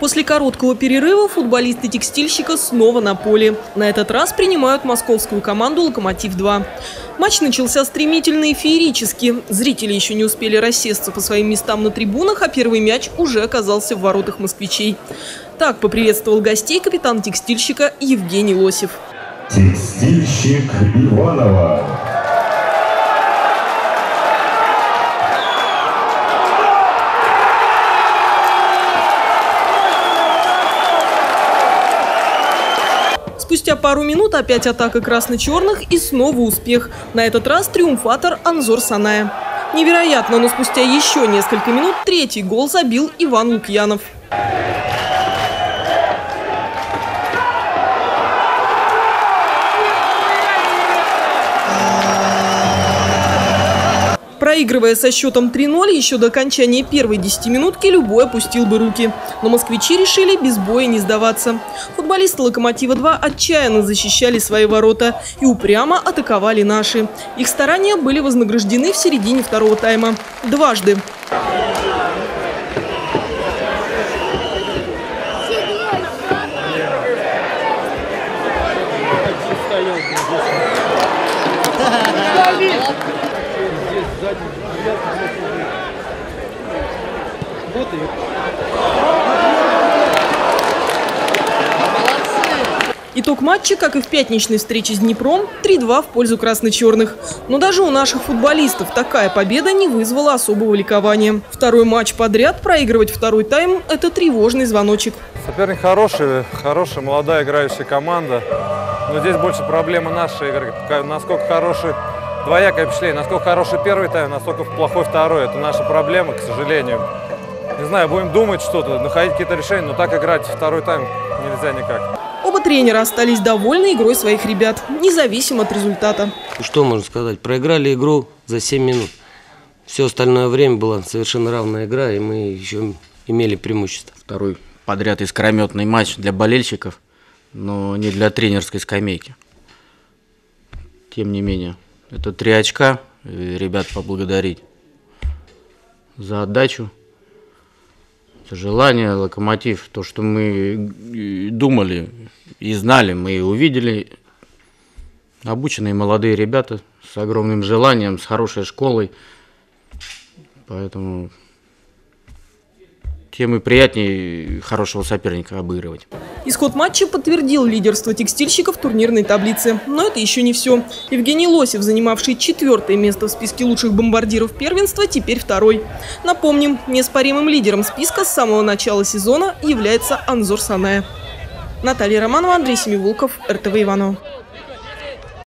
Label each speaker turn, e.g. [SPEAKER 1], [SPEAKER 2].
[SPEAKER 1] После короткого перерыва футболисты текстильщика снова на поле. На этот раз принимают московскую команду «Локомотив-2». Матч начался стремительно и феерически. Зрители еще не успели рассесться по своим местам на трибунах, а первый мяч уже оказался в воротах москвичей. Так поприветствовал гостей капитан текстильщика Евгений Лосев.
[SPEAKER 2] Текстильщик Иванова.
[SPEAKER 1] Спустя пару минут опять атака красно-черных и снова успех. На этот раз триумфатор Анзор Саная. Невероятно, но спустя еще несколько минут третий гол забил Иван Лукьянов. Проигрывая со счетом 3-0 еще до окончания первой десятиминутки, любой опустил бы руки. Но москвичи решили без боя не сдаваться. Футболисты «Локомотива-2» отчаянно защищали свои ворота и упрямо атаковали наши. Их старания были вознаграждены в середине второго тайма. Дважды. Итог матча, как и в пятничной встрече с Днепром, 3-2 в пользу красно-черных. Но даже у наших футболистов такая победа не вызвала особого ликования. Второй матч подряд проигрывать второй тайм – это тревожный звоночек.
[SPEAKER 3] Соперник хороший, хорошая, молодая играющая команда. Но здесь больше проблема нашей игры. Насколько хороший двоякое впечатление. Насколько хороший первый тайм, насколько плохой второй. Это наша проблема, к сожалению. Не знаю, будем думать что-то, находить какие-то решения, но так играть второй тайм нельзя никак.
[SPEAKER 1] Оба тренера остались довольны игрой своих ребят, независимо от результата.
[SPEAKER 4] Что можно сказать? Проиграли игру за 7 минут. Все остальное время была совершенно равная игра, и мы еще имели преимущество.
[SPEAKER 5] Второй подряд искрометный матч для болельщиков, но не для тренерской скамейки. Тем не менее, это три очка, ребят поблагодарить за отдачу, за желание, локомотив, то, что мы думали и знали, мы увидели. Обученные молодые ребята с огромным желанием, с хорошей школой. Поэтому тем и приятнее хорошего соперника обыгрывать.
[SPEAKER 1] Исход матча подтвердил лидерство текстильщиков турнирной таблице. Но это еще не все. Евгений Лосев, занимавший четвертое место в списке лучших бомбардиров первенства, теперь второй. Напомним, неоспоримым лидером списка с самого начала сезона является Анзор Саная. Наталья Романова, Андрей Семиволков, РТВ Иванова.